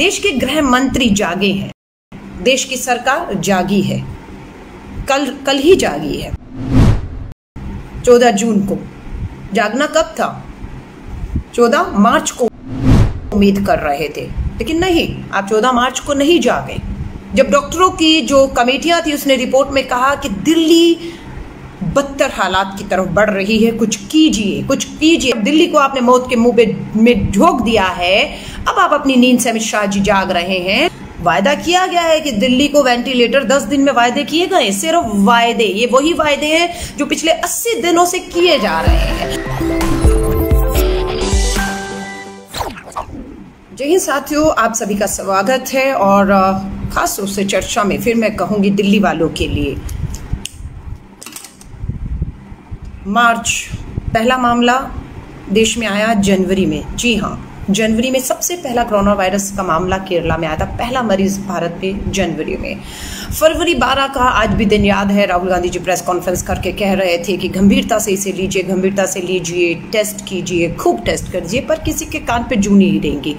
देश के गृह मंत्री जागे हैं। देश की सरकार जागी है। कल कल ही जागी है। चौदह जून को। जागना कब था? चौदह मार्च को उम्मीद कर रहे थे। लेकिन नहीं, आप चौदह मार्च को नहीं जागे। जब डॉक्टरों की जो कमेटियाँ थी, उसने रिपोर्ट में कहा कि दिल्ली बदतर हालात की तरफ़ बढ़ रही है। कुछ कीजिए कुछ कीजिए दिल्ली को आपने मौत के मुँह में झोंक दिया है। अब आप अपनी नींद से अमित शाह जी जाग रहे हैं। वायदा किया गया है कि दिल्ली को वेंटिलेटर 10 दिन में वायदे किए गए सिर्फ़ वायदे, ये वही वायदे हैं जो पिछले 80 दिनों से किए जा रहे हैं। जय हिंद साथियों, आप सभी का स्वागत है और खास रूप से चर्चा में फिर मैं कहूँगी दिल्ली वालों के लिए। मार्च, पहला मामला देश में आया जनवरी में। जी हाँ जनवरी में सबसे पहला कोरोना वायरस का मामला केरला में आया था। पहला मरीज़ भारत में जनवरी में। फरवरी 12 का आज भी दिन याद है। राहुल गांधी जी प्रेस कॉन्फ्रेंस करके कह रहे थे कि गंभीरता से इसे लीजिए, गंभीरता से लीजिए, टेस्ट कीजिए, खूब टेस्ट कर करिए पर किसी के कान पे जू नहीं देंगी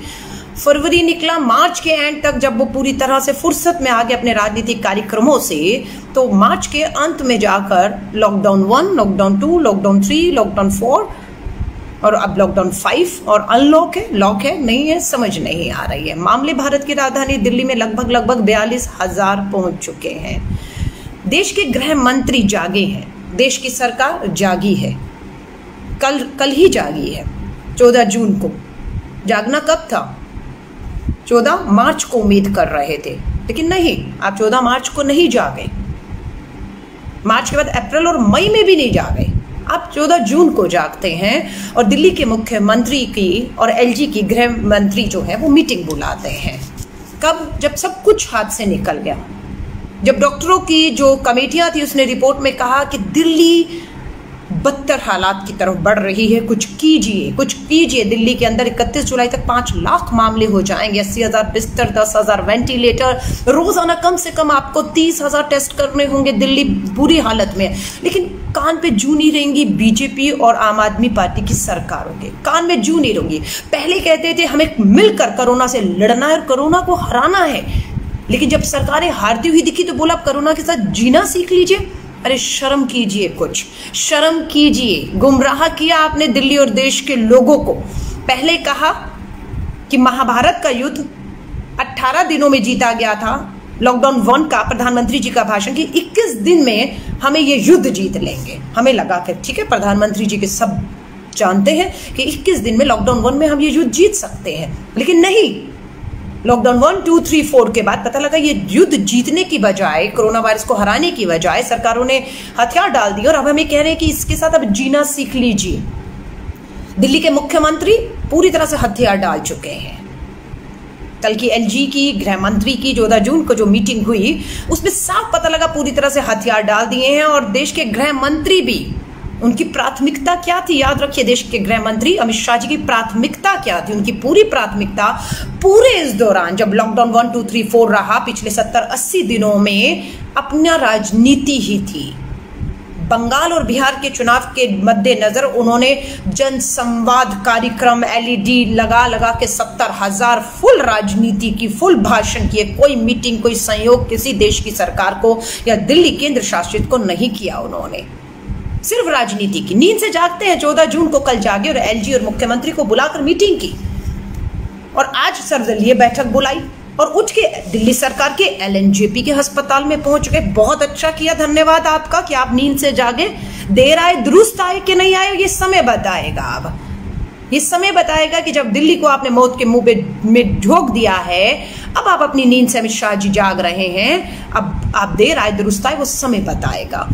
फरवरी निकला, मार्च के एंड तक जब वो पूरी तरह से फुर्सत में आ गए अपने राजनीतिक कार्यक्रमों से तो मार्च के अंत में जाकर lockdown one lockdown two lockdown three lockdown four और अब लॉकडाउन फाइव और अनलॉक है लॉक है, नहीं है, समझ नहीं आ रही है। मामले भारत की राजधानी दिल्ली में लगभग लगभग बयालीस हज़ार पहुँच चुके हैं। देश के गृह मंत्री जागे हैं, देश की सरकार जागी है। कल कल ही जागी है, चौदह जून को। जागना कब था? चौदह मार्च को उम्मीद कर रहे थे, लेकिन नहीं, आप चौदह मार्च को नहीं जागे मार्च के बाद अप्रैल और मई में भी नहीं जागे आप 14 जून को जागते हैं और दिल्ली के मुख्यमंत्री की और एलजी की गृह मंत्री जो है, वो मीटिंग बुलाते हैं। कब? जब सब कुछ हाथ से निकल गया। जब डॉक्टरों की जो कमेटियाँ थी, उसने रिपोर्ट में कहा कि दिल्ली बदतर हालात की तरफ़ बढ़ रही है। कुछ कीजिए कुछ कीजिए दिल्ली के अंदर 31 जुलाई तक पाँच लाख मामले हो जाएँगे। अस्सी हज़ार बिस्तर, दस हज़ार वेंटिलेटर। रोज़ाना कम से कम आपको तीस हज़ार टेस्ट करने होंगे दिल्ली बुरी हालत में। लेकिन कान पे जू नहीं रहेंगी बीजेपी और आम आदमी पार्टी की सरकारों के। कान में जू नहीं रहेंगी। पहले कहते थे, हमें मिलकर कोरोना से लड़ना है और कोरोना को हराना है। लेकिन जब सरकारें हारती हुई दिखी तो बोला, आप कोरोना के साथ जीना सीख लीजिए। अरे शर्म कीजिए कुछ। शर्म कीजिए। गुमराह किया आपने दिल्ली और देश के लोगों को। पहले कहा कि महाभारत का युद्ध 18 दिनों में जीता गया था। लॉकडाउन वन का प्रधानमंत्री जी का भाषण कि 21 दिन में हमें ये युद्ध जीत लेंगे। हमें लगा कि ठीक है, प्रधानमंत्री जी के सब जानते हैं कि 21 दिन में लॉकडाउन वन में हम ये युद्ध जीत सकते हैं। लेकिन नहीं lockdown one, two, three, four के बाद पता लगा ये युद्ध जीतने की बजाय कोरोना वायरस को हराने की बजाय सरकारों ने हथियार डाल दिए और अब हमें कह रहे हैं कि इसके साथ अब जीना सीख लीजिए। दिल्ली के मुख्यमंत्री पूरी तरह से हथियार डाल चुके हैं। कल की एलजी की, गृह मंत्री की चौदह जून को जो मीटिंग हुई, उसमें साफ़ पता लगा पूरी तरह से हथियार डाल दिए हैं और देश के गृह मंत्री भी उनकी प्राथमिकता क्या थी? याद रखिए, देश के गृह मंत्री अमित शाह जी की प्राथमिकता क्या थी? उनकी पूरी प्राथमिकता पूरे इस दौरान, जब lockdown one two three four रहा, पिछले सत्तर, अस्सी दिनों में अपना राजनीति ही थी। बंगाल और बिहार के चुनाव के मद्देनजर उन्होंने जन संवाद कार्यक्रम एलईडी लगा लगा के सत्तर हज़ार फुल राजनीति की, फुल भाषण किए। कोई मीटिंग कोई संयोग किसी देश की सरकार को या दिल्ली केंद्र शासित को नहीं किया उन्होंने। सिर्फ़ राजनीति की। नींद से जागते हैं। चौदह जून को कल जागे और एलजी और मुख्यमंत्री को बुलाकर मीटिंग की। और आज सर्वदलीय बैठक बुलाई और उठ के दिल्ली सरकार के एलएनजेपी के अस्पताल में पहुँच गए। बहुत अच्छा किया। धन्यवाद आपका कि आप नींद से जागे। देर आए, दुरुस्त आए कि नहीं आए? ये समय बताएगा अब। ये समय बताएगा कि जब दिल्ली को आपने मौत के मुँह में झोंक दिया है, अब आप अपनी नींद से अमित शाह जी जाग रहे हैं। अब आप देर आए, दुरुस्त आए, वो समय बताएगा।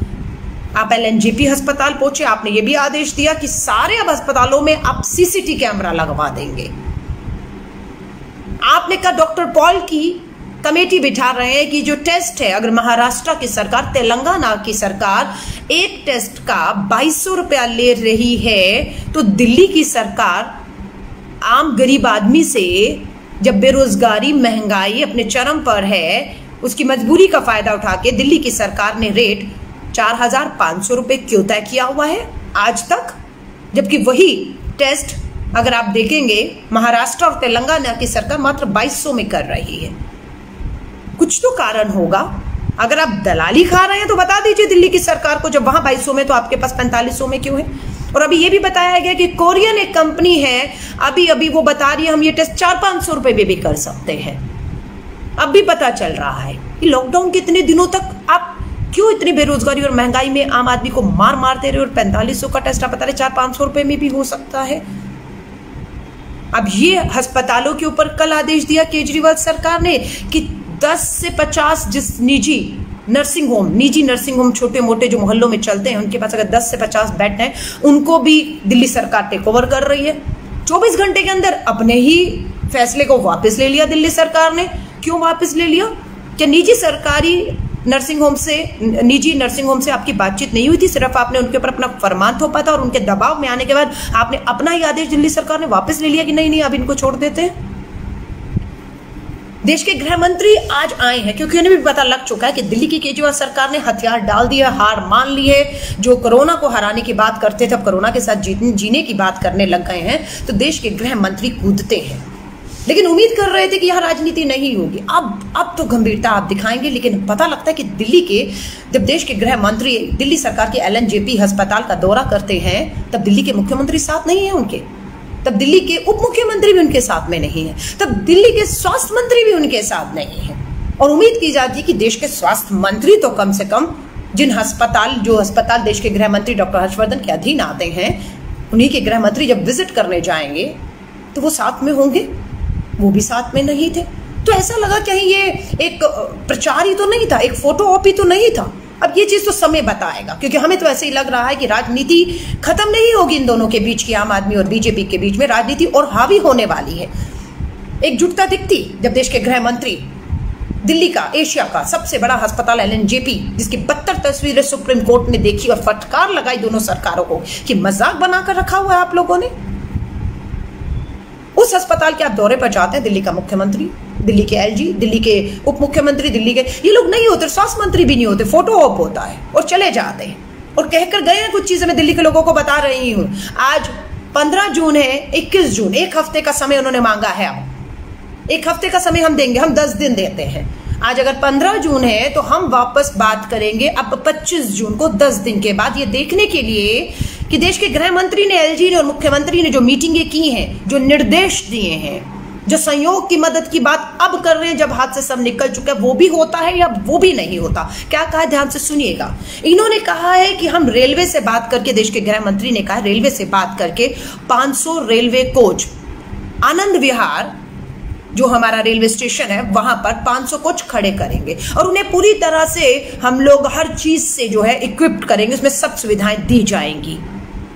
आप एल अस्पताल पहुँचे, आपने ये भी आदेश दिया कि सारे अब अस्पतालों में आप सीसीटी कैमरा लगवा देंगे। आपने कहा डॉक्टर पॉल की कमेटी बिठा रहे हैं कि जो टेस्ट है, अगर महाराष्ट्र की सरकार, तेलंगाना की सरकार एक टेस्ट का बाईस रुपया ले रही है तो दिल्ली की सरकार आम गरीब आदमी से जब बेरोजगारी, महँगाई अपने चरम पर है, उसकी मजबूरी का फ़ायदा उठा के दिल्ली की सरकार ने रेट चार हज़ार पाँच सौ रुपए क्यों तय किया हुआ है? आज तक? जबकि वही टेस्ट अगर आप देखेंगे, महाराष्ट्र और तेलंगाना की सरकार मात्र 2200 में कर रही है। कुछ तो कारण होगा। अगर आप दलाली खा रहे हैं तो बता दीजिए दिल्ली की सरकार को, जब वहाँ बाईस में तो आपके पास पैंतालीस में क्यों है? और अभी ये भी बताया गया कि कोरियन एक कंपनी है। अभी अभी वो बता रही है, हम ये टेस्ट चार पाँच सौ रुपए में भी कर सकते हैं। अब भी पता चल रहा है कि लॉकडाउन कितने दिनों तक आप क्यों इतनी बेरोजगारी और महँगाई में आम आदमी को मार मार दे रहे और पैंतालीस का टेस्ट आप बता रहे चार पाँच रुपए में भी हो सकता है? अब ये अस्पतालों के ऊपर कल आदेश दिया केजरीवाल सरकार ने कि 10 से 50 जिस निजी नर्सिंग होम, निजी नर्सिंग होम छोटे मोटे जो मोहल्लों में चलते हैं, उनके पास अगर 10 से 50 बेड हैं, उनको भी दिल्ली सरकार टेक ओवर कर रही है। 24 घंटे के अंदर अपने ही फैसले को वापस ले लिया दिल्ली सरकार ने। क्यों वापस ले लिया? क्या निजी सरकारी नर्सिंग होम से, निजी नर्सिंग होम से आपकी बातचीत नहीं हुई थी, सिर्फ़ आपने उनके ऊपर अपना फरमान थोपा था और उनके दबाव में आने के बाद आपने अपना ही आदेश दिल्ली सरकार ने वापस ले लिया कि नहीं नहीं, अब इनको छोड़ देते हैं? देश के गृह मंत्री आज आए हैं, क्योंकि उन्हें भी पता लग चुका है कि दिल्ली की केजरीवाल सरकार ने हथियार डाल दिया, हार मान ली है। जो कोरोना को हराने की बात करते थे, अब कोरोना के साथ जीने की बात करने लग गए हैं। तो देश के गृह मंत्री कूदते हैं। लेकिन उम्मीद कर रहे थे कि यहाँ राजनीति नहीं होगी। अब अब तो गंभीरता आप दिखाएँगे, लेकिन पता लगता है कि दिल्ली के, जब देश के गृह मंत्री, दिल्ली सरकार के एल अस्पताल का दौरा करते हैं, तब दिल्ली के मुख्यमंत्री साथ नहीं है उनके। तब दिल्ली के उप मुख्यमंत्री भी उनके साथ में नहीं है। तब दिल्ली के स्वास्थ्य मंत्री भी उनके साथ नहीं है। और उम्मीद की जाती है कि देश के स्वास्थ्य मंत्री तो कम से कम जिन अस्पताल, जो अस्पताल देश के गृह मंत्री डॉक्टर हर्षवर्धन के अधीन आते हैं, उन्हीं के गृह मंत्री जब विज़िट करने जाएँगे तो वो साथ में होंगे। वो भी साथ में नहीं थे। तो ऐसा लगा कहीं ये एक प्रचार ही तो नहीं था, एक फ़ोटो ऑपी तो नहीं था। अब ये चीज़ तो समय बताएगा, क्योंकि हमें तो ऐसे ही लग रहा है कि राजनीति खत्म नहीं होगी इन दोनों के बीच की, आम आदमी और बीजेपी के बीच में। राजनीति और हावी होने वाली है। एकजुटता दिखती जब देश के गृह मंत्री, दिल्ली का, एशिया का सबसे बड़ा अस्पताल एलएनजेपी, जिसकी बदतर तस्वीरें सुप्रीम कोर्ट ने देखी और फटकार लगाई दोनों सरकारों को, कि मज़ाक बनाकर रखा हुआ है आप लोगों ने। उस अस्पताल के आप दौरे पर जाते हैं, दिल्ली का मुख्यमंत्री, दिल्ली के एलजी, दिल्ली के उप मुख्यमंत्री दिल्ली के, ये लोग नहीं होते, स्वास्थ्य मंत्री भी नहीं होते, फ़ोटो ऑप होता है और चले जाते हैं। और कहकर गए हैं कुछ चीज़ें, मैं दिल्ली के लोगों को बता रही हूँ। आज पंद्रह जून है, इक्कीस जून, एक हफ़्ते का समय उन्होंने मांगा है एक हफ़्ते का समय हम देंगे, हम दस दिन देते हैं। आज अगर 15 जून है तो हम वापस बात करेंगे अब 25 जून को 10 दिन के बाद, ये देखने के लिए कि देश के गृह मंत्री ने, एलजी ने और मुख्यमंत्री ने जो मीटिंगें की हैं, जो निर्देश दिए हैं, जो संयोग की मदद की बात अब कर रहे हैं, जब हाथ से सब निकल चुका है, वो भी होता है या वो भी नहीं होता? क्या कहा ध्यान से सुनिएगा। इन्होंने कहा है कि हम रेलवे से बात करके, देश के गृह मंत्री ने कहा रेलवे से बात करके 500 रेलवे कोच, आनंद विहार, जो हमारा रेलवे स्टेशन है, वहाँ पर 500 कोच खड़े करेंगे। और उन्हें पूरी तरह से हम लोग हर चीज़ से जो है इक्विप्ड करेंगे, उसमें सब सुविधाएँ दी जाएँगी।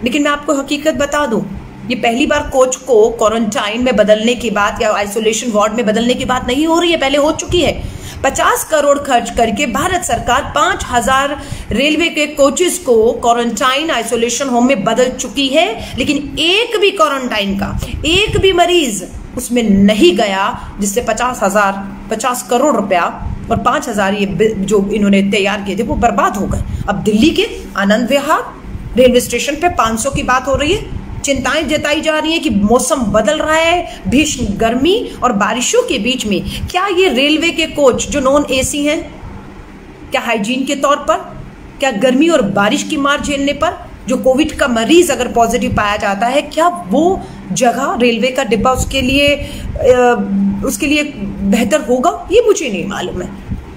लेकिन मैं आपको हकीकत बता दूँ, ये पहली बार कोच को क्वारंटाइन में बदलने की बात या आइसोलेशन वार्ड में बदलने की बात नहीं हो रही है, पहले हो चुकी है। पचास करोड़ खर्च करके भारत सरकार पाँच हज़ार रेलवे के कोचेस को क्वारंटाइन आइसोलेशन होम में बदल चुकी है, लेकिन एक भी क्वारंटाइन का, एक भी मरीज़ उसमें नहीं गया, जिससे पचास हज़ार, पचास करोड़ रुपया और पाँच हज़ार ये जो इन्होंने तैयार किए थे, वो बर्बाद हो गए। अब दिल्ली के आनंद विहार रेलवे स्टेशन पे 500 की बात हो रही है। चिंताएँ जताई जा रही है कि मौसम बदल रहा है, भीषण गर्मी और बारिशों के बीच में। क्या ये रेलवे के कोच जो नॉन एसी हैं, क्या हाइजीन के तौर पर, क्या गर्मी और बारिश की मार झेलने पर, जो कोविड का मरीज़ अगर पॉजिटिव पाया जाता है, क्या वो जगह रेलवे का डिब्बा उसके लिए उसके लिए बेहतर होगा? ये मुझे नहीं मालूम है।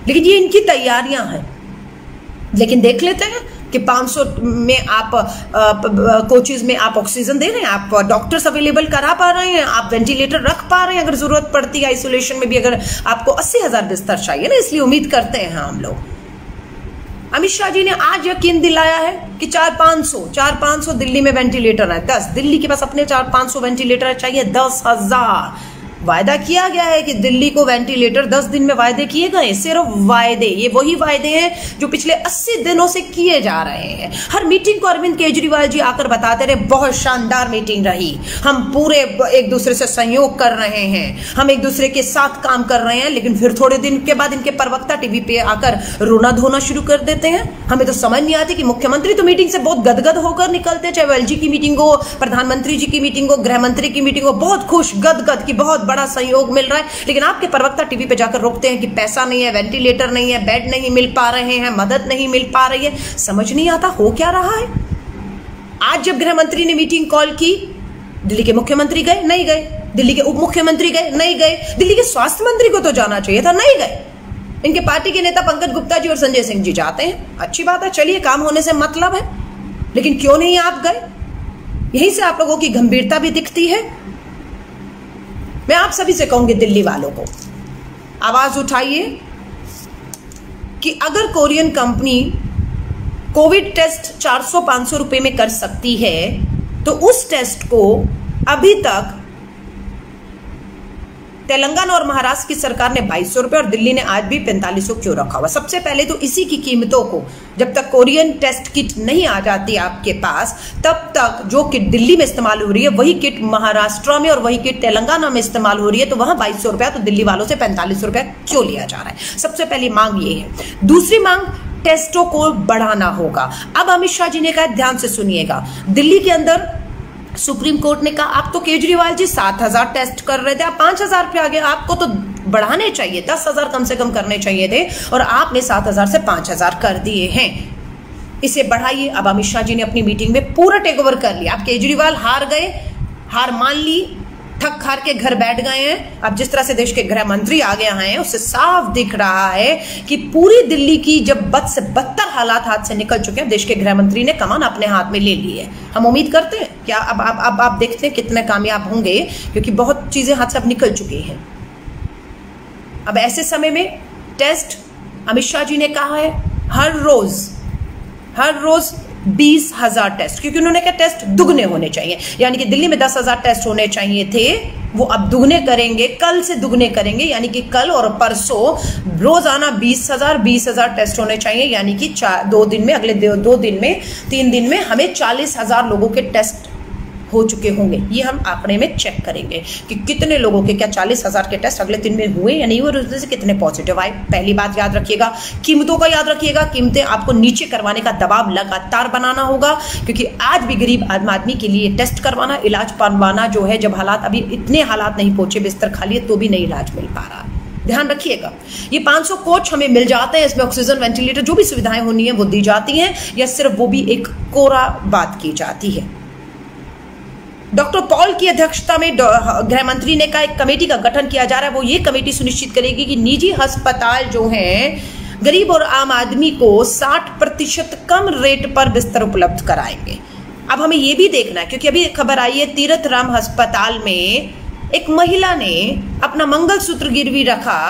लेकिन ये इनकी तैयारियाँ हैं। लेकिन देख लेते हैं कि 500 में आप कोचेज में आप ऑक्सीजन दे रहे हैं, आप डॉक्टर्स अवेलेबल करा पा रहे हैं, आप वेंटिलेटर रख पा रहे हैं, अगर ज़रूरत पड़ती है आइसोलेशन में भी, अगर आपको अस्सी हज़ार बिस्तर चाहिए ना, इसलिए उम्मीद करते हैं हम लोग। अमित शाह जी ने आज यकीन दिलाया है कि चार पाँच सौ, चार पाँच सौ दिल्ली में वेंटिलेटर है। दस, दिल्ली के पास अपने चार पाँच सौ वेंटिलेटर चाहिए, दस हज़ार। वायदा किया गया है कि दिल्ली को वेंटिलेटर 10 दिन में वायदे किए गए, सिर्फ़ वायदे, ये वही वायदे हैं जो पिछले 80 दिनों से किए जा रहे हैं। हर मीटिंग को अरविंद केजरीवाल जी आकर बताते रहे, बहुत शानदार मीटिंग रही। हम पूरे एक दूसरे से सहयोग कर रहे हैं। हम एक दूसरे के साथ काम कर रहे हैं, लेकिन फिर थोड़े दिन के बाद इनके प्रवक्ता टीवी पे आकर रोना धोना शुरू कर देते हैं। हमें तो समझ नहीं आती कि मुख्यमंत्री तो मीटिंग से बहुत गदगद होकर निकलते चाहे वो एलजी की मीटिंग हो, प्रधानमंत्री जी की मीटिंग हो गृह मंत्री की मीटिंग हो, बहुत खुश, गदगद की बहुत बड़ा सहयोग मिल रहा है। लेकिन आपके प्रवक्ता टीवी पे जाकर रोकते हैं कि पैसा नहीं है, वेंटिलेटर नहीं है, बेड नहीं मिल पा रहे हैं, मदद नहीं मिल पा रही है। समझ नहीं आता हो क्या रहा है? आज जब गृह मंत्री ने मीटिंग कॉल की, दिल्ली के मुख्यमंत्री गए, नहीं गए। दिल्ली के उप मुख्यमंत्री गए, नहीं गए। दिल्ली के स्वास्थ्य मंत्री को तो जाना चाहिए था, नहीं गए। इनके पार्टी के नेता पंकज गुप्ता जी और संजय सिंह जी जाते हैं। अच्छी बात है, चलिए, काम होने से मतलब है। लेकिन क्यों नहीं आप गए? यहीं से आप लोगों की गंभीरता भी दिखती है। मैं आप सभी से कहूँगी दिल्ली वालों को, आवाज़ उठाइए कि अगर कोरियन कंपनी कोविड टेस्ट 400-500 रुपए में कर सकती है तो उस टेस्ट को अभी तक तेलंगाना और महाराष्ट्र की सरकार ने बाईस सौ और दिल्ली ने आज भी पैंतालीस सौ क्यों रखा हुआ? सबसे पहले तो इसी की कीमतों को, जब तक कोरियन टेस्ट किट नहीं आ जाती आपके पास, तब तक जो किट दिल्ली में इस्तेमाल हो रही है, वही किट महाराष्ट्र में और वही किट तेलंगाना में इस्तेमाल हो रही है तो वहाँ बाईस सौ रुपया तो दिल्ली वालों से पैंतालीस सौ रुपया क्यों लिया जा रहा है? सबसे पहली मांग ये है। दूसरी मांग, टेस्टों को बढ़ाना होगा। अब अमित शाह जी ने कहा, ध्यान से सुनिएगा, दिल्ली के अंदर सुप्रीम कोर्ट ने कहा, आप तो केजरीवाल जी सात हज़ार टेस्ट कर रहे थे, आप पाँच हज़ार पे आ गए। आपको तो बढ़ाने चाहिए दस हज़ार कम से कम करने चाहिए थे, और आपने सात हज़ार से पाँच हज़ार कर दिए हैं। इसे बढ़ाइए। अब अमित शाह जी ने अपनी मीटिंग में पूरा टेक ओवर कर लिया। आप केजरीवाल हार गए, हार मान ली थक हार के घर बैठ गए हैं। अब जिस तरह से देश के गृह मंत्री आगे आए हैं, उससे साफ़ दिख रहा है कि पूरी दिल्ली की जब बद से बदतर हालात हाथ से निकल चुके हैं, देश के गृह मंत्री ने कमान अपने हाथ में ले ली है। हम उम्मीद करते हैं, क्या अब अब अब आप देखते हैं कितने कामयाब होंगे, क्योंकि बहुत चीज़ें हाथ से अब निकल चुकी हैं। अब ऐसे समय में टेस्ट, अमित शाह जी ने कहा है, हर रोज हर रोज बीस हज़ार टेस्ट, क्योंकि उन्होंने कहा टेस्ट दुगने होने चाहिए। यानी कि दिल्ली में दस हज़ार टेस्ट होने चाहिए थे, वो अब दुगने करेंगे, कल से दुगने करेंगे, यानी कि कल और परसों रोज़ाना बीस हज़ार बीस हज़ार टेस्ट होने चाहिए। यानी कि दो दिन में, अगले दो दिन में, तीन दिन में हमें चालीस हज़ार लोगों के टेस्ट हो चुके होंगे। ये हम आंकड़े में चेक करेंगे कि कितने लोगों के क्या चालीस हज़ार के टेस्ट अगले दिन में हुए या नहीं हुए उसमें से कितने पॉजिटिव आए। पहली बात याद रखिएगा, कीमतों का याद रखिएगा। कीमतें आपको नीचे करवाने का दबाव लगातार बनाना होगा, क्योंकि आज भी गरीब आदमी के लिए टेस्ट करवाना, इलाज पाना जो है, जब हालात अभी इतने हालात नहीं पहुँचे, बिस्तर खाली है तो भी नहीं इलाज मिल पा रहा है। ध्यान रखिएगा, ये 500 कोच हमें मिल जाते हैं, इसमें ऑक्सीजन वेंटिलेटर जो भी सुविधाएँ होनी है, वो दी जाती हैं, या सिर्फ़ वो भी एक कोरा बात की जाती है। डॉक्टर पॉल की अध्यक्षता में गृह मंत्री ने कहा, एक कमेटी का गठन किया जा रहा है, वो ये कमेटी सुनिश्चित करेगी कि निजी अस्पताल जो हैं, गरीब और आम आदमी को 60 प्रतिशत कम रेट पर बिस्तर उपलब्ध कराएँगे। अब हमें ये भी देखना है, क्योंकि अभी खबर आई है तीरथ राम अस्पताल में एक महिला ने अपना मंगलसूत्र गिरवी रखा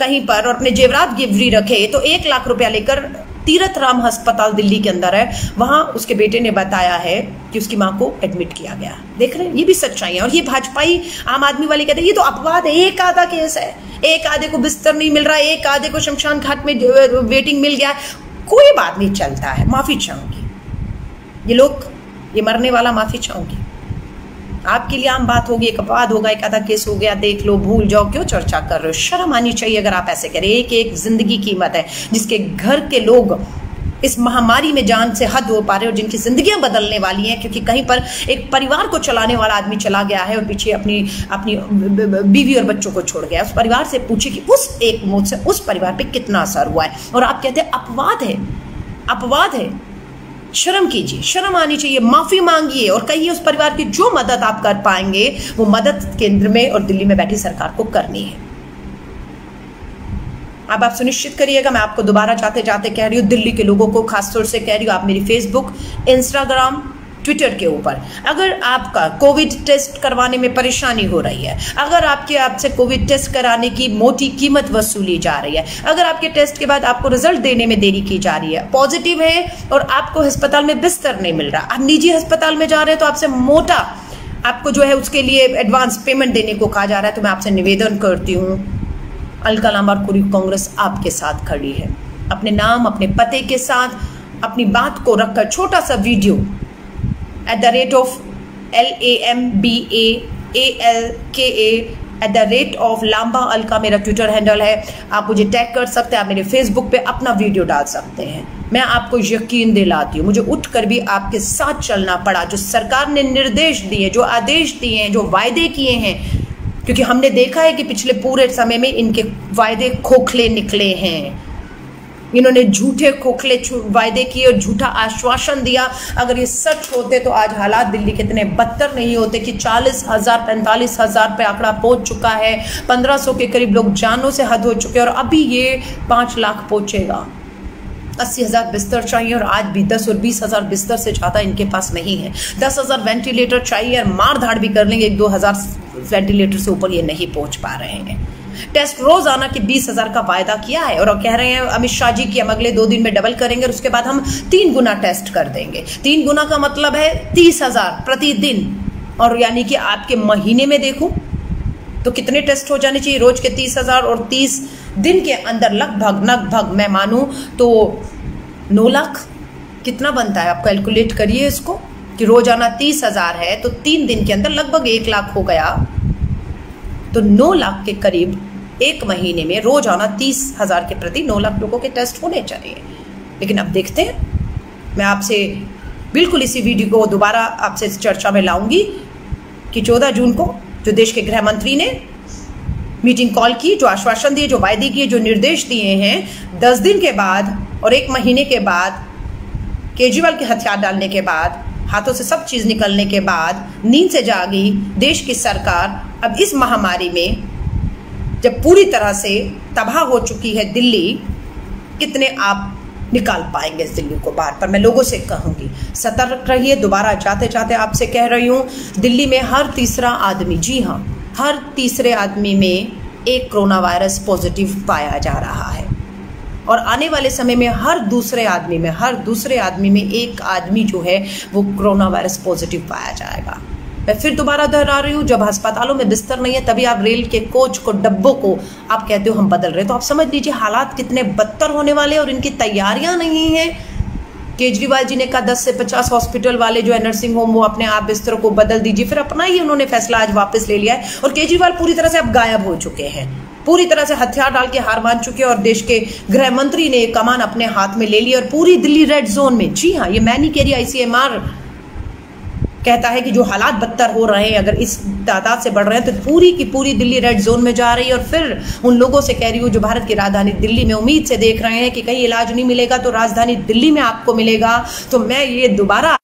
कहीं पर और अपने जेवरात गिरवी रखे तो एक लाख रुपया लेकर तीरथ राम अस्पताल दिल्ली के अंदर है। वहाँ उसके बेटे ने बताया है कि उसकी माँ को एडमिट किया गया। देख रहे हैं, ये भी सच्चाई है और ये भाजपाई आम आदमी वाले कहते हैं, ये तो अपवाद है, एक आधा केस है। एक आधे को बिस्तर नहीं मिल रहा, एक आधे को शमशान घाट में वेटिंग मिल गया। कोई बात नहीं, चलता है, माफ़ी चाहूँगी। ये लोग, ये मरने वाला माफ़ी चाहूँगी। आपके लिए आम बात होगी, एक अपवाद होगा, एक आधा केस हो गया, देख लो, भूल जाओ, क्यों चर्चा कर रहे हो? शर्म आनी चाहिए अगर आप ऐसे करें एक एक ज़िंदगी कीमत है, जिसके घर के लोग इस महामारी में जान से हद हो पा रहे और जिनकी जिंदगियाँ बदलने वाली हैं, क्योंकि कहीं पर एक परिवार को चलाने वाला आदमी चला गया है और पीछे अपनी अपनी बीवी और बच्चों को छोड़ गया उस परिवार से पूछे कि उस एक मौत से उस परिवार पे कितना असर हुआ है। और आप कहते हैं, अपवाद है अपवाद है। शर्म कीजिए, शर्म आनी चाहिए, माफ़ी मांगिए और कहिए उस परिवार की जो मदद आप कर पाएँगे, वो मदद केंद्र में और दिल्ली में बैठी सरकार को करनी है। अब आप सुनिश्चित करिएगा, मैं आपको दोबारा जाते जाते कह रही हूँ, दिल्ली के लोगों को खासतौर से कह रही हूँ, आप मेरी फेसबुक इंस्टाग्राम ट्विटर के ऊपर। अगर आपका कोविड टेस्ट करवाने में परेशानी हो रही है, अगर आपके आपसे कोविड टेस्ट कराने की मोटी कीमत वसूली जा रही है, अगर आपके टेस्ट के बाद आपको रिज़ल्ट देने में देरी की जा रही है, पॉजिटिव है और आपको अस्पताल में बिस्तर नहीं मिल रहा, आप निजी अस्पताल में जा रहे हैं तो आपसे मोटा आपको जो है उसके लिए एडवांस पेमेंट देने को कहा जा रहा है तो मैं आपसे निवेदन करती हूँ अलका और पूरी कांग्रेस आपके साथ खड़ी है। अपने नाम, अपने पते के साथ, अपनी बात को रखकर छोटा सा video at the rate of L A M B A L K A at the rate of Lamba Alka मेरा ट्विटर हैंडल है। आप मुझे टैग कर सकते हैं, आप मेरे फेसबुक पे अपना वीडियो डाल सकते हैं। मैं आपको यकीन दिलाती हूँ, मुझे उठ कर भी आपके साथ चलना पड़ा, जो सरकार ने निर्देश दिए, जो आदेश दिए हैं, जो वायदे किए हैं। क्योंकि हमने देखा है कि पिछले पूरे समय में इनके वायदे खोखले निकले हैं। इन्होंने झूठे खोखले वायदे किए और झूठा आश्वासन दिया। अगर ये सच होते तो आज हालात दिल्ली के इतने बदतर नहीं होते कि चालीस हज़ार, पैंतालीस हज़ार पे आंकड़ा पहुँच चुका है। पंद्रह सौ के करीब लोग जानों से हद हो चुके हैं और अभी ये पाँच लाख पहुंचेगा। अस्सी हज़ार बिस्तर चाहिए और आज भी दस और बीस हज़ार बिस्तर से ज़्यादा इनके पास नहीं है। दस हज़ार वेंटिलेटर चाहिए और मार धाड़ भी कर लेंगे। एक दो हज़ार वेंटिलेटर से ऊपर ये नहीं पहुँच पा रहे हैं। टेस्ट रोज़ाना के बीस हज़ार का वायदा किया है और कह रहे हैं, अमित शाह जी की हम अगले दो दिन में डबल करेंगे और उसके बाद हम तीन गुना टेस्ट कर देंगे. तीन गुना का मतलब है तीस हज़ार प्रतिदिन। और यानी कि आपके महीने में देखो तो कितने टेस्ट हो जाने चाहिए? रोज के तीस हज़ार और तीस दिन के अंदर लगभग लगभग मैं मानू तो नौ लाख। कितना बनता है? आप कैलकुलेट करिए इसको कि रोज़ाना तीस हज़ार है तो तीन दिन के अंदर लगभग एक लाख हो गया। तो नौ लाख के करीब एक महीने में रोज आना तीस हज़ार के प्रति नौ लाख लोगों के टेस्ट होने चाहिए। लेकिन अब देखते हैं। मैं आपसे बिल्कुल इसी वीडियो को दोबारा आपसे चर्चा में लाऊँगी कि 14 जून को जो देश के गृह मंत्री ने मीटिंग कॉल की, जो आश्वासन दिए, जो वायदे किए, जो निर्देश दिए हैं, दस दिन के बाद और एक महीने के बाद, केजरीवाल के हथियार डालने के बाद, हाथों से सब चीज़ निकलने के बाद, नींद से जागी, देश की सरकार अब इस महामारी में जब पूरी तरह से तबाह हो चुकी है दिल्ली, कितने आप निकाल पाएँगे इस दिल्ली को बाहर? पर मैं लोगों से कहूँगी, सतर्क रहिए, दोबारा जाते जाते आपसे कह रही हूँ, दिल्ली में हर तीसरा आदमी, जी हाँ हर तीसरे आदमी में एक कोरोना वायरस पॉजिटिव पाया जा रहा है। और आने वाले समय में हर दूसरे आदमी में, हर दूसरे आदमी में एक आदमी जो है, वो कोरोना वायरस पॉजिटिव पाया जाएगा। मैं फिर दोबारा दोहरा रही हूँ, जब अस्पतालों में बिस्तर नहीं है, तभी आप रेल के कोच को, डब्बों को आप कहते हो हम बदल रहे तो आप समझ लीजिए हालात कितने बदतर होने वाले और इनकी तैयारियाँ नहीं है। केजरीवाल जी ने कहा 10 से 50 हॉस्पिटल वाले जो है नर्सिंग होम, वो अपने आप बिस्तरों को बदल दीजिए। फिर अपना ही उन्होंने फैसला आज वापस ले लिया है और केजरीवाल पूरी तरह से अब गायब हो चुके हैं। पूरी तरह से हथियार डाल के हार मान चुके हैं और देश के गृह मंत्री ने कमान अपने हाथ में ले ली और पूरी दिल्ली रेड जोन में। जी हाँ ये मैनी केरी आईसीएमआर कहता है कि जो हालात बदतर हो रहे हैं, अगर इस तादाद से बढ़ रहे हैं तो पूरी की पूरी दिल्ली रेड जोन में जा रही है और फिर उन लोगों से कह रही हूँ जो भारत की राजधानी दिल्ली में उम्मीद से देख रहे हैं कि कहीं इलाज नहीं मिलेगा तो राजधानी दिल्ली में आपको मिलेगा। तो मैं ये दोबारा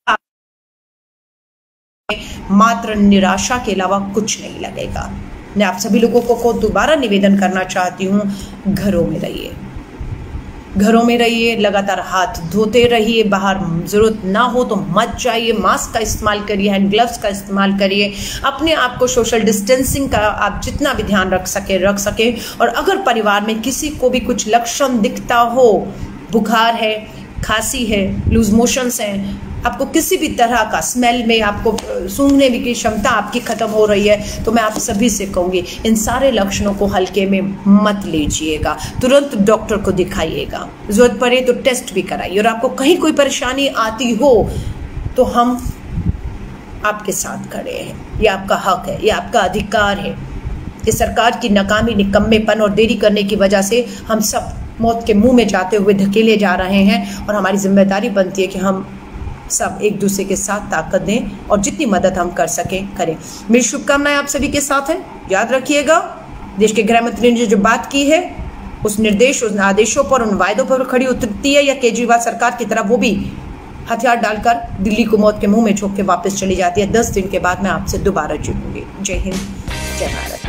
मात्र निराशा के अलावा कुछ नहीं लगेगा। मैं आप सभी लोगों को दोबारा निवेदन करना चाहती हूँ, घरों में रहिए। घरों में रहिए, लगातार हाथ धोते रहिए, बाहर ज़रूरत ना हो तो मत जाइए मास्क का इस्तेमाल करिए हैंड ग्लव्स का इस्तेमाल करिए। अपने आप को सोशल डिस्टेंसिंग का आप जितना भी ध्यान रख सके रख सके। और अगर परिवार में किसी को भी कुछ लक्षण दिखता हो, बुखार है, खांसी है लूज मोशंस हैं आपको किसी भी तरह का स्मेल में, आपको सूंघने की क्षमता आपकी खत्म हो रही है तो मैं आप सभी से कहूँगी, इन सारे लक्षणों को हल्के में मत लीजिएगा। तुरंत डॉक्टर को दिखाइएगा। ज़रूरत पड़े तो टेस्ट भी कराइए। और आपको कहीं कोई परेशानी आती हो तो हम आपके साथ खड़े हैं। ये आपका हक है, ये आपका अधिकार है ये सरकार की नाकामी, निकम्मेपन और देरी करने की वजह से हम सब मौत के मुँह में जाते हुए धकेले जा रहे हैं और हमारी ज़िम्मेदारी बनती है कि हम सब एक दूसरे के साथ ताकत दें और जितनी मदद हम कर सकें, करें। मेरी शुभकामनाएँ आप सभी के साथ हैं। याद रखिएगा, देश के गृह मंत्री ने जो बात की है, उस निर्देश, उन आदेशों पर, उन वायदों पर खड़ी उतरती है या केजरीवाल सरकार की तरफ़ वो भी हथियार डालकर दिल्ली को मौत के मुँह में झोंक के वापस चली जाती है। दस दिन के बाद मैं आपसे दोबारा जुड़ूँगी। जय हिंद, जय भारत।